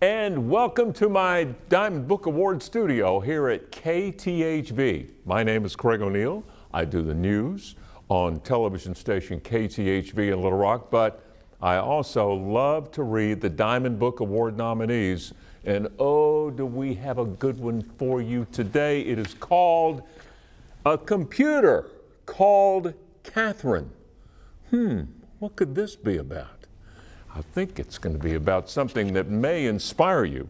And welcome to my Diamond Book Award studio here at KTHV. My name is Craig O'Neill. I do the news on television station KTHV in Little Rock, but I also love to read the Diamond Book Award nominees. And oh, do we have a good one for you today? It is called A Computer Called Katherine. Hmm, what could this be about? I think it's going to be about something that may inspire you.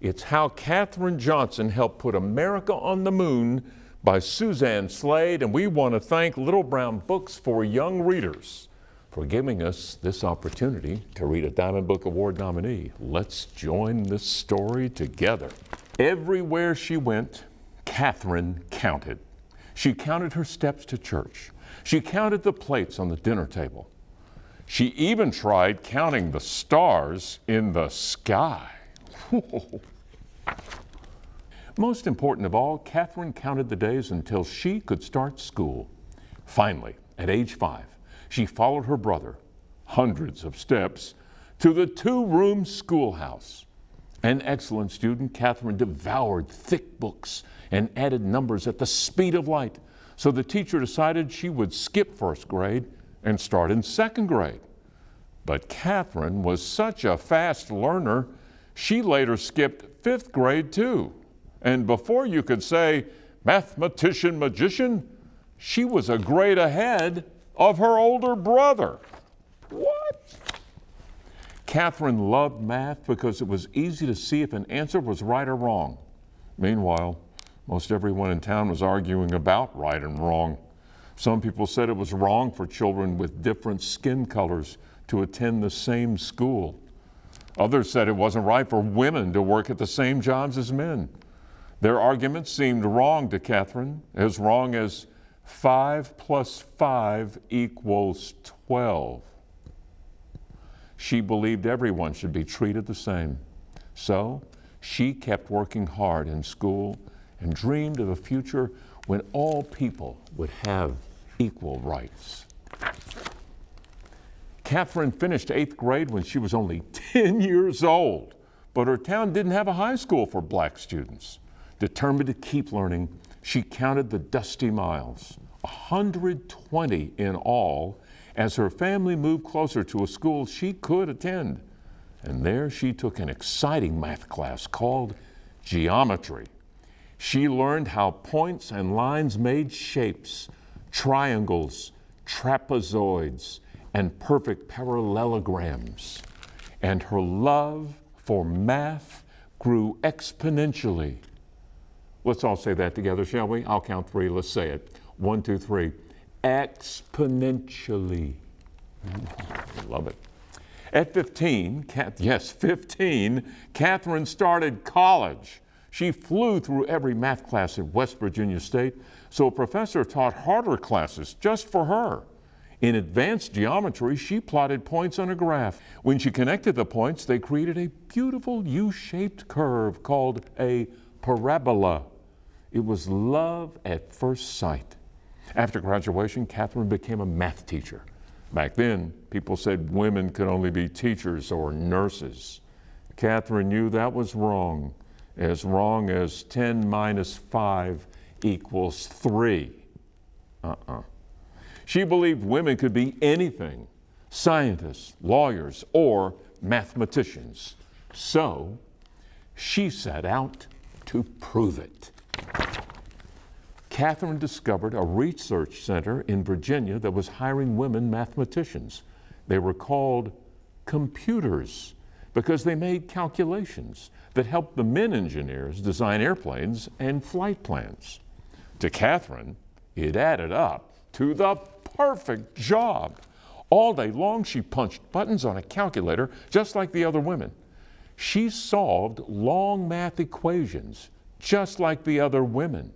It's how Katherine Johnson helped put America on the moon by Suzanne Slade, and we want to thank Little Brown Books for Young Readers for giving us this opportunity to read a Diamond Book Award nominee. Let's join this story together. Everywhere she went, Katherine counted. She counted her steps to church. She counted the plates on the dinner table. She even tried counting the stars in the sky. Most important of all, Katherine counted the days until she could start school. Finally, at age five, she followed her brother, hundreds of steps, to the two room schoolhouse. An excellent student, Katherine devoured thick books and added numbers at the speed of light. So the teacher decided she would skip first grade and start in second grade. But Katherine was such a fast learner, she later skipped fifth grade too. And before you could say mathematician magician, she was a grade ahead of her older brother. What? Katherine loved math because it was easy to see if an answer was right or wrong. Meanwhile, most everyone in town was arguing about right and wrong. Some people said it was wrong for children with different skin colors to attend the same school. Others said it wasn't right for women to work at the same jobs as men. Their arguments seemed wrong to Katherine, as wrong as 5 plus 5 equals 12. She believed everyone should be treated the same. So she kept working hard in school and dreamed of a future when all people would have equal rights. Katherine finished eighth grade when she was only 10 years old, but her town didn't have a high school for black students. Determined to keep learning, she counted the dusty miles, 120 in all, as her family moved closer to a school she could attend. And there she took an exciting math class called geometry. She learned how points and lines made shapes triangles, trapezoids, and perfect parallelograms. And her love for math grew exponentially. Let's all say that together, shall we? I'll count three. Let's say it. One, two, three. Exponentially. Mm-hmm. Love it. At 15, yes, 15, Katherine started college. She flew through every math class at West Virginia State, so a professor taught harder classes just for her. In advanced geometry, she plotted points on a graph. When she connected the points, they created a beautiful U-shaped curve called a parabola. It was love at first sight. After graduation, Katherine became a math teacher. Back then, people said women could only be teachers or nurses. Katherine knew that was wrong as wrong as 10 minus 5 equals 3. Uh-uh. She believed women could be anything scientists, lawyers, or mathematicians. So she set out to prove it. Katherine discovered a research center in Virginia that was hiring women mathematicians. They were called computers because they made calculations that helped the men engineers design airplanes and flight plans. To Katherine, it added up to the perfect job. All day long, she punched buttons on a calculator just like the other women. She solved long math equations just like the other women.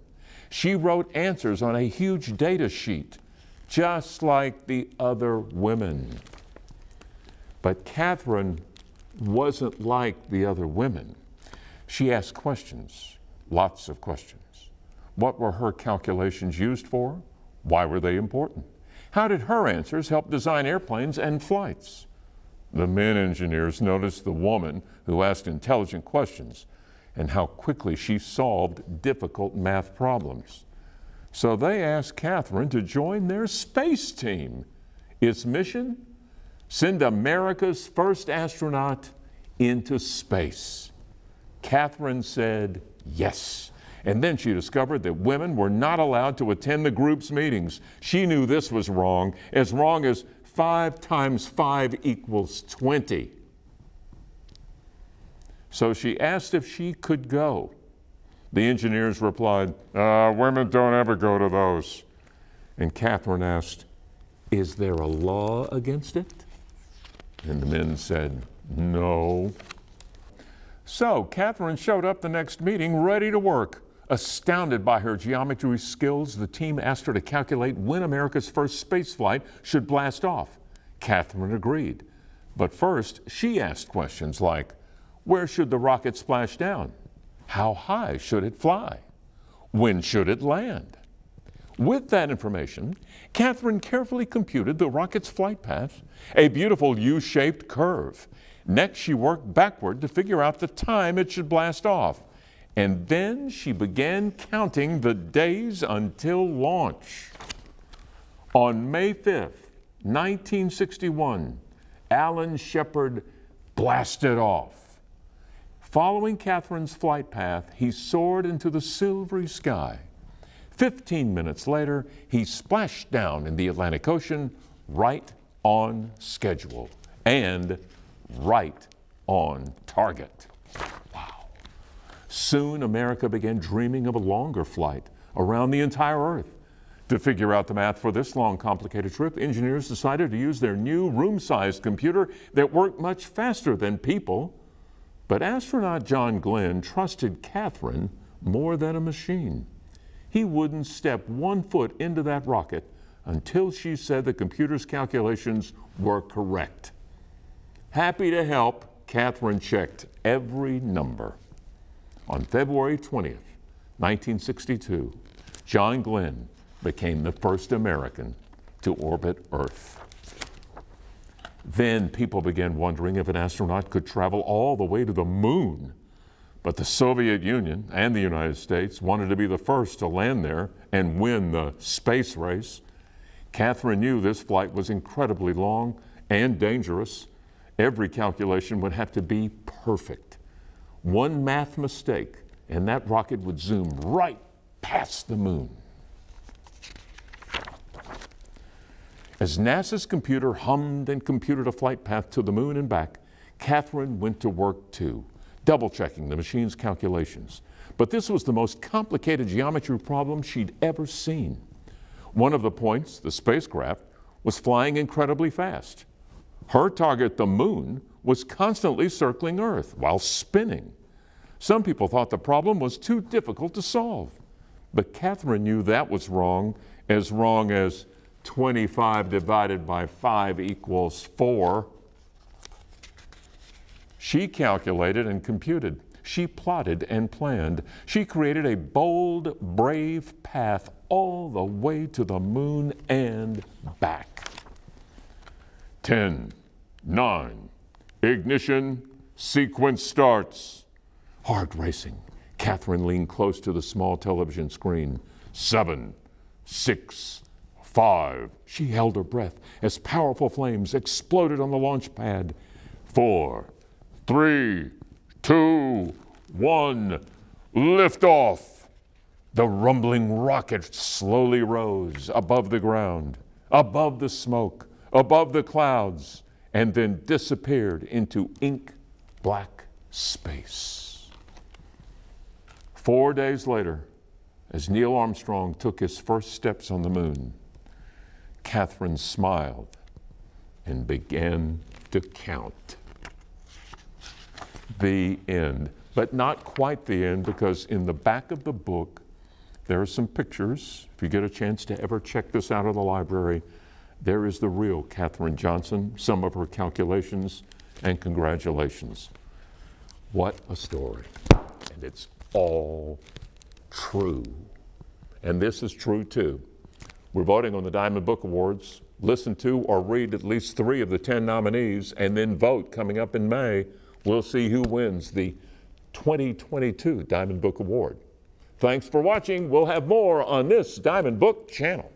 She wrote answers on a huge data sheet just like the other women. But Katherine wasn't like the other women. She asked questions, lots of questions. What were her calculations used for? Why were they important? How did her answers help design airplanes and flights? The men engineers noticed the woman who asked intelligent questions and how quickly she solved difficult math problems. So they asked Katherine to join their space team. Its mission? Send America's first astronaut into space. Katherine said yes. And then she discovered that women were not allowed to attend the group's meetings. She knew this was wrong, as wrong as 5 times 5 equals 20. So she asked if she could go. The engineers replied, uh, Women don't ever go to those. And Katherine asked, Is there a law against it? And the men said, No. So Katherine showed up the next meeting ready to work. Astounded by her geometry skills, the team asked her to calculate when America's first space flight should blast off. Katherine agreed. But first, she asked questions like Where should the rocket splash down? How high should it fly? When should it land? With that information, Katherine carefully computed the rocket's flight path, a beautiful U shaped curve. Next, she worked backward to figure out the time it should blast off. And then she began counting the days until launch. On May 5th, 1961, Alan Shepard blasted off. Following Katherine's flight path, he soared into the silvery sky. Fifteen minutes later, he splashed down in the Atlantic Ocean right on schedule and right on target. Soon, America began dreaming of a longer flight around the entire Earth. To figure out the math for this long, complicated trip, engineers decided to use their new room sized computer that worked much faster than people but astronaut John Glenn trusted Katherine more than a machine. He wouldn't step one foot into that rocket until she said the computer's calculations were correct. Happy to help, Katherine checked every number. On February 20th, 1962, John Glenn became the first American to orbit Earth. Then people began wondering if an astronaut could travel all the way to the moon. But the Soviet Union and the United States wanted to be the first to land there and win the space race. Katherine knew this flight was incredibly long and dangerous. Every calculation would have to be perfect. One math mistake, and that rocket would zoom right past the moon. As NASA's computer hummed and computed a flight path to the moon and back, Katherine went to work too, double checking the machine's calculations. But this was the most complicated geometry problem she'd ever seen. One of the points, the spacecraft, was flying incredibly fast. Her target, the moon, was constantly circling Earth while spinning. Some people thought the problem was too difficult to solve. But Katherine knew that was wrong, as wrong as 25 divided by 5 equals 4. She calculated and computed. She plotted and planned. She created a bold, brave path all the way to the moon and back. 10, 9, ignition, sequence starts. Heart racing. Katherine leaned close to the small television screen. Seven, six, Five. She held her breath as powerful flames exploded on the launch pad. Four, three, two, one. Lift off. The rumbling rocket slowly rose above the ground, above the smoke, above the clouds, and then disappeared into ink black space. Four days later, as Neil Armstrong took his first steps on the moon, Katherine smiled and began to count. The end. But not quite the end because in the back of the book, there are some pictures. If you get a chance to ever check this out of the library, there is the real Katherine Johnson, some of her calculations, and congratulations. What a story. And it's all true. And this is true too. We're voting on the Diamond Book Awards listen to or read at least three of the 10 nominees and then vote coming up in May. We'll see who wins the 2022 Diamond Book Award. Thanks for watching. We'll have more on this Diamond Book channel.